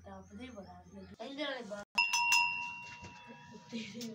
ਦੇ ਬੜਾ ਇਹਦੇ ਵਾਲੇ ਬਾਹਰ ਉੱਤੇ ਦੇ